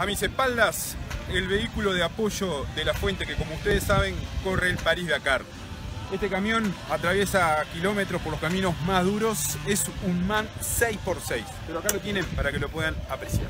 A mis espaldas, el vehículo de apoyo de la fuente que como ustedes saben corre el París-Dakar. Este camión atraviesa kilómetros por los caminos más duros, es un MAN 6x6, pero acá lo tienen para que lo puedan apreciar.